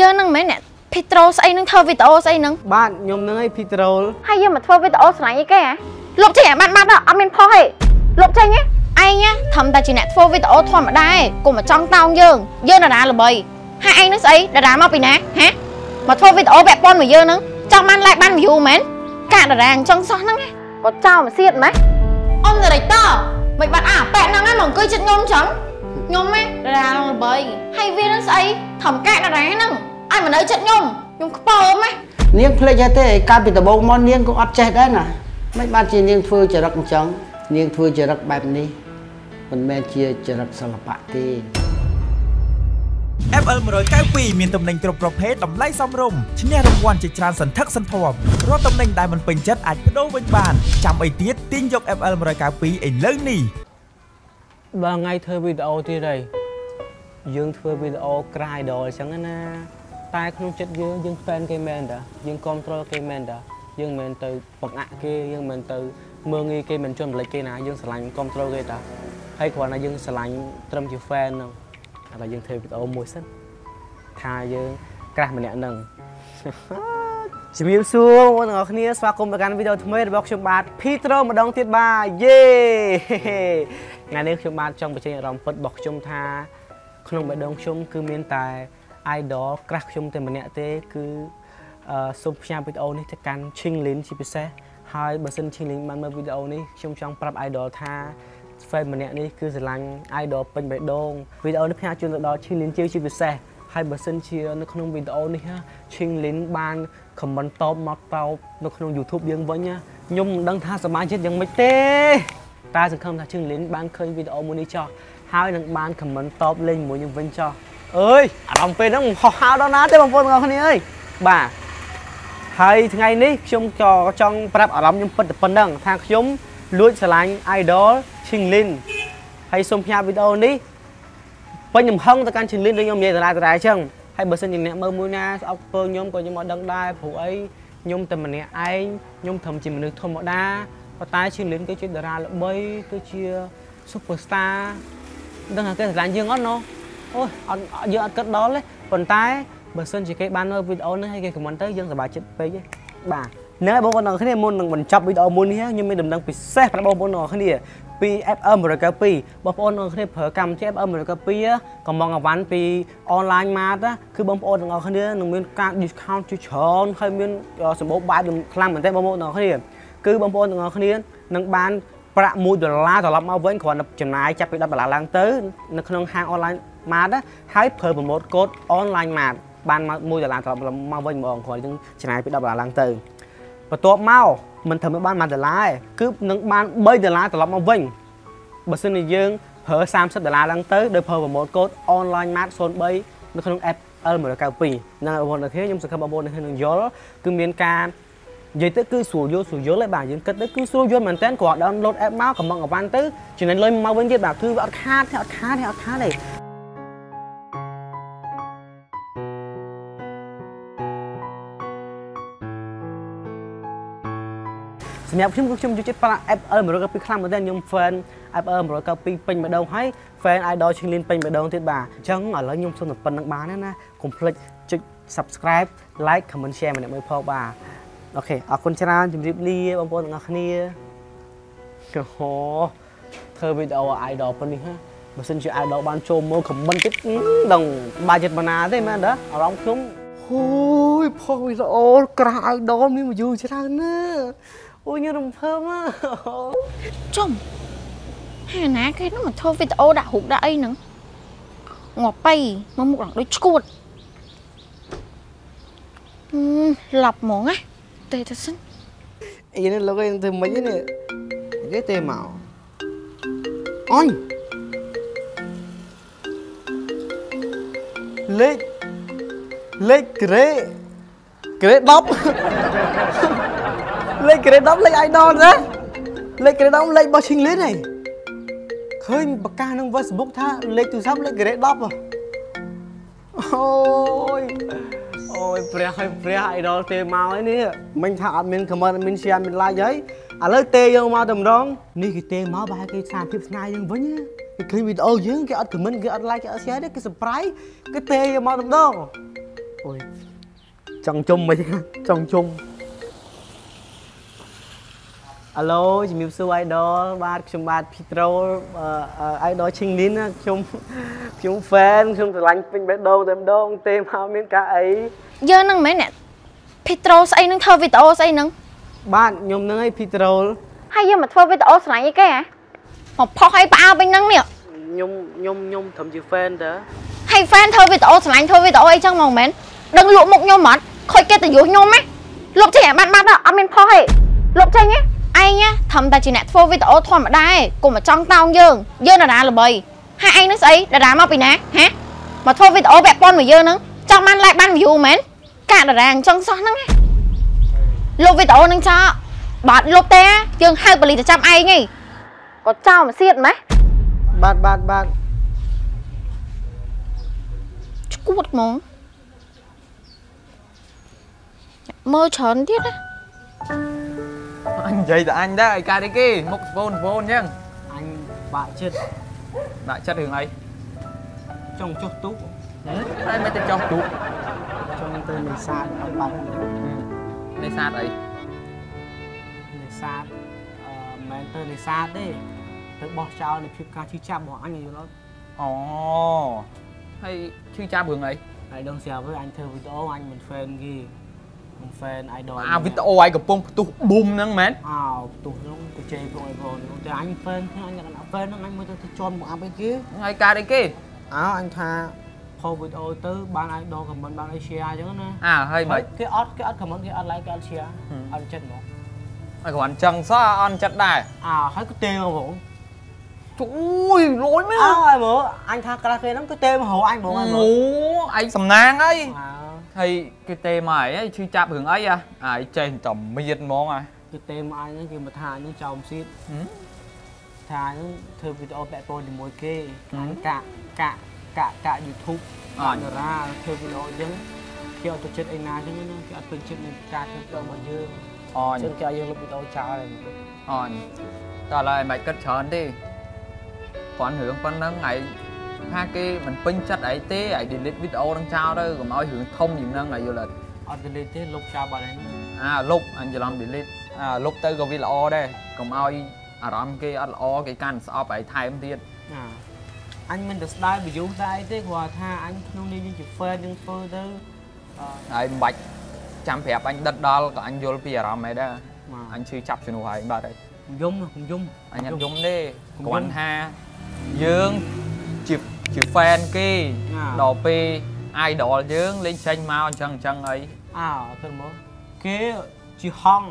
យើងនឹងមិនមែនអ្នកភីត្រូស្អីនឹងធ្វើវីដេអូស្អីនឹងបាទខ្ញុំនឹងឯងភីត្រូលហើយយើងមកធ្វើវីដេអូស្រឡាញ់អីគេហ៎លុបចេញអាបាត់បាត់ដល់អត់មានផុសទេលុបចេញហ៎ឯងណាធម្មតាជាអ្នកធ្វើវីដេអូធម្មតាឯងកុំមកចង់តោងយើងយើងតារាល្បីហើយឯងនឹងស្អីតារាមកពីណាហ៎មកធ្វើវីដេអូពាក់ព័ន្ធមួយយើងនឹងចង់បាន like បាន view មែនកាតារាអញ្ចឹងសោះហ្នឹងណាបើចោលមកសៀតម៉េចអ៊ំតារីតមិនបាត់អាប៉ែហ្នឹងហ្នឹងមកអង្គុយចិត្តខ្ញុំអញ្ចឹង ខ្ញុំហ៎តារាល្បីហើយវានឹងស្អីធម្មកាតារាហ្នឹងឲ្យមកនៅចិត្តខ្ញុំខ្ញុំខ្ពើមណានាងភ្លេចហើយទេកាលពីដំបូងមកនាងក៏អត់ចេះដែរណាមិនបានជានាងធ្វើចរិតអញ្ចឹងនាងធ្វើចរិតបែបនេះមិនមែនជាចរិតសិល្បៈទេ FL 192មានទំនិញគ្រប់ប្រភេទតម្លៃសមរម្យឈ្នះរង្វាន់ជាច្រើនសន្ធឹកសន្ធាប់រាល់ទំនិញដែលមិនពេញចិត្តអាចបដូរវិញបានចាំអីទៀតទាញយក FL 192ឥឡូវនេះ បើថ្ងៃធ្វើវីដេអូទៀតហើយយើងធ្វើវីដេអូក្រៅ idol អញ្ចឹងណាតែក្នុងចិត្តយើងយើង fan គេមែនតាយើង control គេមែនតាយើងមិនមែនទៅបង្អាក់គេយើងមិនមែនទៅមើងងាយគេមិនជន់រំលេចគេណាយើងស្រឡាញ់ control គេតាហើយគ្រាន់តែយើងស្រឡាញ់ត្រឹមជា fan ហ្នឹងឥឡូវយើងធ្វើវីដេអូមួយសិនថាយើងក្រាស់ម្នាក់ហ្នឹងជំរាបសួរបងប្អូនទាំងអស់គ្នាស្វាគមន៍មកកាន់វីដេអូថ្មីរបស់ខ្ញុំបាទ Petro ម្ដងទៀតបាទយេ ថ្ងៃនេះខ្ញុំបាទចង់បញ្ចេញអារម្មណ៍ពិតរបស់ខ្ញុំថា ក្នុងបេះដូងខ្ញុំគឺមានតែ idol ក្រាស់ខ្ញុំតែម្នាក់ទេគឺអឺសូមផ្សាយវីដេអូនេះទៅកាន់ Chinglin ជាពិសេសហើយបើសិន Chinglin បានមើលវីដេអូនេះខ្ញុំចង់ប្រាប់ idol ថា fan ម្នាក់នេះគឺស្រឡាញ់ idol ពេញបេះដូងវីដេអូនេះផ្សាយជូនទៅដល់ Chinglin ជាជាពិសេសហើយបើសិនជានៅក្នុងវីដេអូនេះណា Chinglin បាន comment តបមកតបនៅក្នុង YouTube យើងវិញណាខ្ញុំមិនដឹងថាសមាជិកយ៉ាងម៉េចទេ តែសង្ឃឹមថា Chinglin បានឃើញវីដេអូមួយនេះចោះហើយនឹងបាន comment តបលេងជាមួយយើងវិញចោះអើយអារម្មណ៍ពេលហ្នឹងមិនហោះហើរដល់ណាទេបងប្អូនទាំងអស់គ្នាអើយបាទហើយថ្ងៃនេះខ្ញុំក៏ចង់ប្រាប់អារម្មណ៍ខ្ញុំពិតតែប៉ុណ្្នឹងថាខ្ញុំលួចស្រឡាញ់ idol Chinglin ហើយសូមផ្សាយវីដេអូនេះពេញចំហឹងទៅកាន់ Chinglin ដូចខ្ញុំនិយាយតារាតារាអញ្ចឹងហើយបើសិនជាអ្នកមើលមួយណាស្អប់ពើខ្ញុំក៏ខ្ញុំអត់ដឹងដែរព្រោះអីខ្ញុំតែម្នាក់ឯងខ្ញុំត្រឹមជាមនុស្សធម្មតា ប៉ុន្តែ Chinglin គឺជាតារាល្បីគឺជា superstar ដឹងថាគេស្រឡាញ់យើងអត់ណូអូយអត់យើងអត់គិតដល់ទេប៉ុន្តែបើសិនជាគេបានមើលវីដេអូនេះហើយគេខមមិនទៅយើងសប្បាយចិត្តពេកទេបាទហ្នឹងហើយបងប្អូនទាំងអស់គ្នាមុននឹងបញ្ចប់វីដេអូមួយនេះខ្ញុំមានដំណឹងពិសេសប្រាប់បងប្អូនទាំងអស់គ្នាពី FM 192បងប្អូនទាំងអស់គ្នាប្រើកម្មវិធី FM 192កំងអវ៉ាន់ពី online mart ណាគឺបងប្អូនទាំងអស់គ្នានឹងមានការ discount ជាច្រើនហើយមានសម្បូរបែបខ្លាំងមែនទែនបងប្អូនទាំងអស់គ្នា គឺបងប្អូនទាំងអស់គ្នានឹងបានប្រាក់1ដុល្លារត្រឡប់មកវិញគ្រាន់តែចំណាយចាប់ពី10ដុល្លារឡើងទៅនៅក្នុងហាង online mart ណាហើយប្រើប្រម៉ូតកូដ online mart បានមក1ដុល្លារត្រឡប់មកវិញហ្មងគ្រាន់តែចំណាយពី10ដុល្លារឡើងទៅបន្ទាប់មកមិនធ្វើឲ្យបាន1ដុល្លារទេគឺនឹងបាន3ដុល្លារត្រឡប់មកវិញបើសិនជាយើងប្រើ30ដុល្លារឡើងទៅដោយប្រើប្រម៉ូតកូដ online mart 03នៅក្នុង app L192 ហ្នឹងបងប្អូនទាំងគ្នាខ្ញុំសង្ឃឹមបងប្អូនទាំងគ្នានឹងយល់គឺមានការ និយាយទៅគឺស្រួលយល់ស្រួលយល់ឯបាទយើងគិតទៅគឺស្រួលយល់មែនតើគ្រាន់ download app មកកំងអវ៉ាន់ទៅចំណេញលុយមកវិញទៀតបាទគឺវាអត់ខាតទេអត់ខាតទេអត់ខាតទេសម្រាប់ខ្ញុំគឺខ្ញុំយកចិត្តប្រើ app L192 ខ្លាំងមែនតើខ្ញុំ fan app L192 ពេញម្ដងហើយ fan idol ឈឹងលៀនពេញម្ដងទៀតបាទអញ្ចឹងឥឡូវខ្ញុំសូមតែប៉ុណ្្នឹងបានហើយណាកុំភ្លេចចុច subscribe like comment share ម្នាក់មួយផងបាទ អូខេអរគុណច្រើនជម្រាបលាបងប្អូនទាំងអស់គ្នាអូហូធ្វើវីដេអូ idol ប៉ុណ្នេះហ៎បើសិនជា idol បានចូលមក comment ទៀតដឹងបាចិត្តបណ្ណាទេមែនតាអារម្មណ៍ខ្ញុំអូយផុសវីដេអូក្រាស់ idol មាន view ច្រើនណាស់អូយញ៉ាំរំភើបណាស់ចំហើយណាគេនឹងមកធ្វើវីដេអូដាក់រូបដាក់អីហ្នឹងងាប់បៃមកមុខឡើងដូចឈួតហឹមឡប់ហ្មងណា ទេទៅសិនអីនេះលោកឯងធ្វើមិននេះគេទេមកអញលេខលេខក្រេក្រេ10លេខក្រេ10លេខ idol ណាលេខក្រេ10លេខរបស់ឈិងលីនហីឃើញប្រកាសក្នុង Facebook ថាលេខទូរស័ព្ទលេខក្រេ10ហ៎អូ យអូយព្រះហើយព្រះអៃដលទេមកហើយនេះមិញថាអត់មាន comment អត់មាន share មាន like ហើយឥឡូវទេយកមកតែម្ដងនេះគេទេមកបែរគេសារភាពស្នាយើងវិញណាគេឃើញវីដេអូយើងគេអត់ comment គេអត់ like គេអត់ share ទេគេ surprise គេទេយកមកតែម្ដងអូយចង់ជុំមិនចង់ជុំ អាឡូជំរាបសួរ idol បាទខ្ញុំបាទ Petro idol ឈិងលីនណាខ្ញុំខ្ញុំ fan ខ្ញុំស្រឡាញ់ពេញបេះដូងតែម្ដងទេមកមានការអីយើងនឹងមិនមែនអ្នក Petro ស្អីនឹងធ្វើវីដេអូស្អីនឹងបាទខ្ញុំនឹងឯង Petro ហើយយើងមកធ្វើវីដេអូស្រឡាញ់អីគេហ៎មកផុសឲ្យផ្អើពេញហ្នឹងនេះខ្ញុំខ្ញុំខ្ញុំត្រឹមជា fan តើហើយ fan ធ្វើវីដេអូស្រឡាញ់ធ្វើវីដេអូអីចឹងមកមិនមែនដឹងលក់មុខខ្ញុំអត់ខូចកិត្តិយសខ្ញុំហ៎លុបចេញឲ្យបាត់បាត់អត់មានផុសទេលុបចេញហ៎ ឯងធម្មតាជាអ្នកធ្វើវីដេអូធម្មតាឯងកុំមកចង់តោងយើងយើងតារាល្បីហើយឯងនឹងស្អីតារាមកពីណាហ៎មកធ្វើវីដេអូពាក់ព័ន្ធមកយើងហ្នឹងចង់បាន like បាន view មែនកាតារាអញ្ចឹងសោះហ្នឹងណាលុបវីដេអូហ្នឹងចោលបាត់លុបទេយើងហៅប៉ូលីសទៅចាប់ឯងហីក៏ចោលមកសៀតម៉េះបាទបាទបាទឈួតហ្មងមើលច្រើនទៀតណា អញនិយាយតែអញដែរឲ្យកើតអីគេមុខស្ពូនស្ពូនអញ្ចឹងអញបាក់ចិត្តដាក់ចិត្តរឿងអីចង់ចុះទូកតែមិនទៅចោះទូកចង់ទៅនេសាទអត់បាត់នេសាទអីនេសាទអឺមិនមែនទៅនេសាទទេទៅបោះចោលនៃភាពការឈឺចាប់របស់អញយល់អត់អូហើយឈឺចាប់រឿងអីហើយដឹងស្រាប់ហើយអញធ្វើវីដេអូអញមិន fan គេមិន fan idol អាវីដេអូឲ្យកំពុងផ្ទុះប៊ុំហ្នឹងមែនអោផ្ទុះហ្នឹងទៅជេរផងអីផងតែអញ fan ខ្ញុំអញអត់ fan ហ្នឹងអញមើលទៅជន់មកអាប់អីគេហើយកើតអីគេអោអញថាផុសវីដេអូទៅបាន idol comment បានអី share អញ្ចឹងណាអាហើយមិនគេអត់គេអត់ comment គេអត់ like គេអត់ share អត់ចិត្តហ្មងឲ្យគ្រាន់ចឹងសោះអន់ចិត្តដែរអោហើយក៏ទេមកបងជួយលួយមែនអើហើយមើលអញថាក្រាស់គេហ្នឹងគឺទេមករកអញហ្មងហើយមើអូលឯងសំណាងអីអើ ហើយគេទេមកអីឈឺចាប់រឿងអីអាអាយចេះតែមៀនហ្មងអាគឺទេមកអញហ្នឹងគេមកថាអញហ្នឹងចោលស៊ីតហឹមថាអញហ្នឹងធ្វើវីដេអូពាក់ព័ន្ធជាមួយគេហឹមអញកាក់កាក់កាក់កាក់ YouTube អ่าកាតារាធ្វើវីដេអូអញ្ចឹងគេអត់ទៅចិត្តឯណាអញ្ចឹងណាគេអត់ពេញចិត្តនឹងការធ្វើវីដេអូរបស់យើងអអញញ្ចឹងគេឲ្យយើងលុបវីដេអូចោលហើយអញតើឡើយមិនគិតច្រើនទេគ្រាន់រឿងប៉ុណ្ណឹងឯង ថាគេមិនពេញចិត្តឯងទេឯង delete វីដេអូនឹងចោលទៅកុំឲ្យរឿងធំជាងហ្នឹងឯងយល់អត់អត់ delete ទេលុបចោលបាត់ហើយអាលុបអញច្រឡំ delete អាលុបទៅក៏វាល្អដែរកុំឲ្យអារម្មណ៍គេអត់ល្អគេកាន់ស្អប់ឯងថែមទៀតណាអញមិនទៅស្ដាយ view ដែរទេគ្រាន់ថាអញក្នុងនេះយើងជា fan យើងធ្វើទៅអឺហើយមិនបាច់ចាំប្រាប់អញដិតដល់ក៏អញយល់ពីអារម្មណ៍ឯងដែរមកអញឈឺចាប់ជំនួសហើយបាទហើយយំខ្ញុំយំអញអត់យំទេកុំយំគ្រាន់ថាយើង ជាជា fan គេណាដល់ពេល idol យើងលេងចេញមកអញ្ចឹងអញ្ចឹងអីអើទៅមកគេជាហង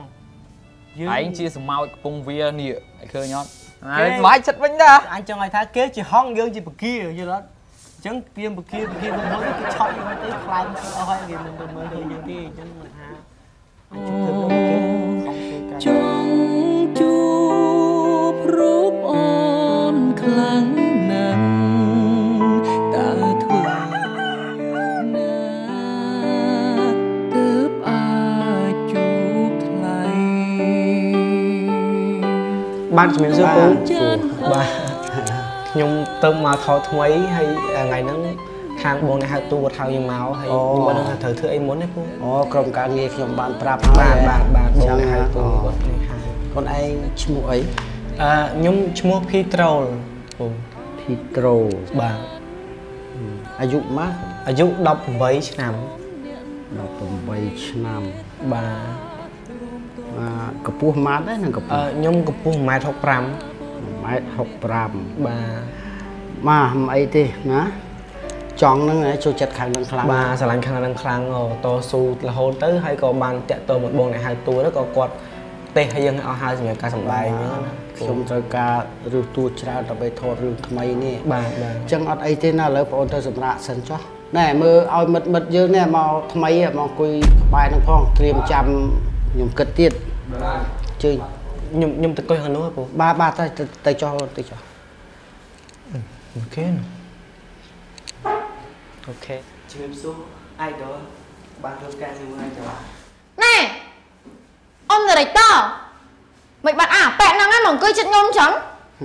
យើងឯងជាសមោចកំពង់វានេះឯងឃើញអត់គេហើយបាច់ចិត្តវិញតាអញចង់ឲ្យថាគេជាហងយើងជាបកាយល់អត់អញ្ចឹងគេបកាបកាមកមកគេឆក់យើងទៅខ្លាំងទៅអស់ហើយគេមិនទៅមើលឃើញយើងទេអញ្ចឹងមិនថាអញជិះទៅមើលគេហងគេកាច បាទជំរាបសួរពូចានបាទខ្ញុំទៅមកខោថ្មីហើយថ្ងៃហ្នឹងខាងបងនេះហៅទូគាត់ហៅយើងមកហើយខ្ញុំមិនដឹងថាត្រូវធ្វើអីមុនទេពូអូក្រុមការងារខ្ញុំបានប្រាប់បាទបាទបាទបងចាំនេះហៅទូអូគាត់នេះហៅខ្លួនឯងឈ្មោះអីអឺខ្ញុំឈ្មោះ Petrol ពូធីត្រូបាទអាយុម៉ាស់អាយុ18ឆ្នាំ18ឆ្នាំបាទអា កម្ពស់ម៉ាត់ដែរនឹងកម្ពអឺស់ខ្ញុំកម្ពស់1.65ម៉ែត្រម៉ែត្រ65បាទម៉ាមិនអីទេណាចង់ហ្នឹងឯងចូលចិត្តខាងហ្នឹងខ្លាំងបាទស្រឡាញ់ខាងហ្នឹងខ្លាំងអូតស៊ូរហូតទៅហើយក៏បានតាក់ទងមកបងអ្នកហៅតួទៅក៏គាត់ទេសឲ្យយើងឲ្យអស់ហើយសម្រាប់ការសម្ដែងអញ្ចឹងណាខ្ញុំត្រូវការរឹសទួច្រើនដើម្បីថតរឿងថ្មីនេះបាទបាទអញ្ចឹងអត់អីទេណាឥឡូវបងអូនទៅសម្រាប់សិនចុះណែមើលឲ្យមិត្តមិត្តយើងនេះមកថ្មីហ៎មកអង្គុយក្បែរហ្នឹងផងត្រៀមចាំ ខ្ញុំគិតទៀតជើញខ្ញុំខ្ញុំទៅកុយខាងនោះហ៎ពូបាទបាទទៅទៅទៅចុះទៅចុះអូខេអូខេជំរាបសួរ idol បានធ្វើការជាមួយ idol ណែអ៊ំឌីរេកតមិនបាត់អាប៉ែកហ្នឹងហ្នឹងមកអង្គុយចិត្តខ្ញុំអញ្ចឹង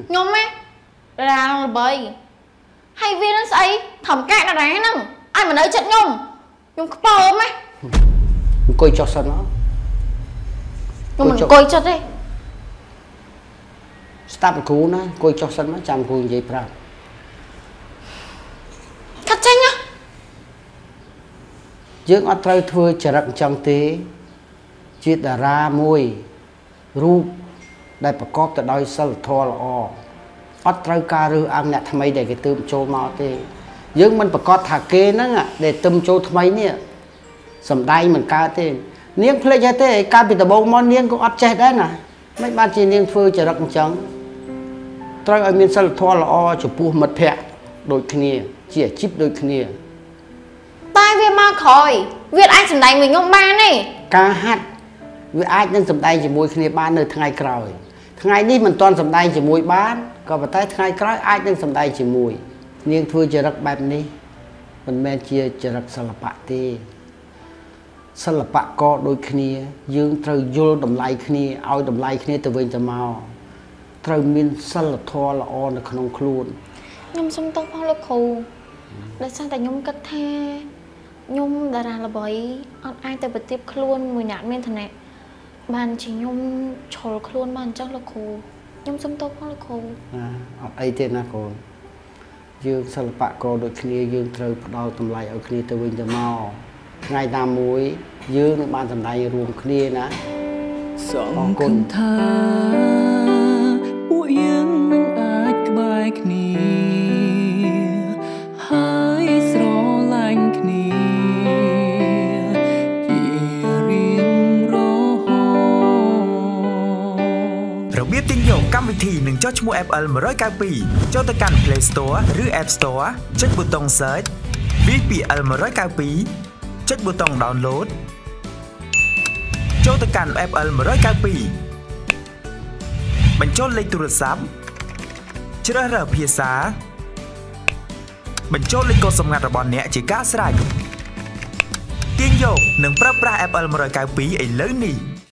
ខ្ញុំហ៎តារាល្បីហើយវានឹងស្អីធម្មកាតារាហ្នឹងឲ្យមកនៅចិត្តខ្ញុំខ្ញុំខ្ពើមហ៎អង្គុយចុះសិនមក ខ្ញុំមិនចុះអង្គុយចិត្តទេស្ដាប់លោកគ្រូណាអង្គុយចុះសិនមកចាំគ្រូនិយាយប្រាប់កាត់ចេញណាយើងអត់ត្រូវធ្វើចរិតអញ្ចឹងទេ ជាតារាមួយរូបដែលប្រកបទៅដោយសិលធម៌ល្អអត់ត្រូវការរើសអើងអ្នកថ្មីដែលគេទើបចូលមកទេ យើងមិនប្រកាសថាគេហ្នឹងអាដែលទើបចូលថ្មីនេះសំដែងមិនកើតទេ នាងភ្លេចហើយទេកាលពីដំបូងមកនាងក៏អត់ចេះដែរណាមិនបានជានាងធ្វើចរិតអញ្ចឹងត្រូវឲ្យមានសិលធម៌ល្អចំពោះមិត្តភ័ក្តិដូចគ្នា ជាអាជីពដូចគ្នាតែវាមកក្រោយវាអាចសម្ដែងមួយខ្ញុំបានទេការហាត់វាអាចនឹងសម្ដែងជាមួយគ្នាបាននៅថ្ងៃក្រោយ ថ្ងៃនេះមិនទាន់សម្ដែងជាមួយបានក៏ប៉ុន្តែថ្ងៃក្រោយអាចនឹងសម្ដែងជាមួយ នាងធ្វើចរិតបែបនេះមិនមែនជាចរិតសិល្បៈទេ សិល្បៈក៏ដូចគ្នា យើងត្រូវយល់តម្លៃគ្នាឲ្យតម្លៃគ្នាទៅវិញទៅមកត្រូវមានសិលធម៌ល្អនៅក្នុងខ្លួនខ្ញុំសុំទោសផងលោកគ្រូដោយសារតែខ្ញុំគិតថាខ្ញុំតារាល្បីអត់អាចទៅប្រទៀបខ្លួនមួយអ្នកមានឋានៈបានជាខ្ញុំឈលខ្លួនមកអញ្ចឹងលោកគ្រូខ្ញុំសុំទោសផងលោកគ្រូណាអត់អីទេណាកូនយើងសិល្បៈក៏ដូចគ្នាយើងត្រូវផ្ដល់តម្លៃឲ្យគ្នាទៅវិញទៅមក ថ្ងៃណាមួយយើងនឹងបានសម្ដែងរួមគ្នាណាសង្ឃឹមថាពួកយើងនឹងអាចក្បែរគ្នាហើយស្រឡាញ់គ្នាជារៀងរហូតរបៀបទិញយកកម្មវិធីនឹងចុះឈ្មោះ FL 192ចូលទៅកាន់ Play Store ឬ App Store ចុចប៊ូតុង Search VPL 192 ចុចប៊ូតុង Download ចូលទៅកាន់ FL 192បញ្ចូលលេខទូរស័ព្ទជ្រើសរើសភាសា បញ្ចូលលេខកូដសម្ងាត់របស់អ្នកជាការស្រេចទាញយកនិងប្រើប្រាស់ FL 192ឥឡូវនេះ